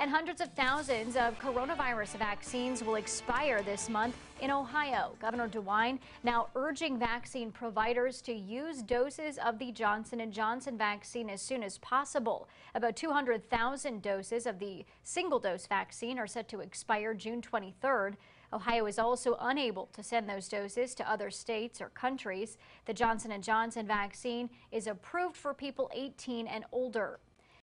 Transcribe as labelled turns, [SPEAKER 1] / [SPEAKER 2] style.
[SPEAKER 1] And hundreds of thousands of coronavirus vaccines will expire this month in Ohio. Governor DeWine now urging vaccine providers to use doses of the Johnson & Johnson vaccine as soon as possible. About 200,000 doses of the single-dose vaccine are set to expire June 23rd. Ohio is also unable to send those doses to other states or countries. The Johnson & Johnson vaccine is approved for people 18 and older.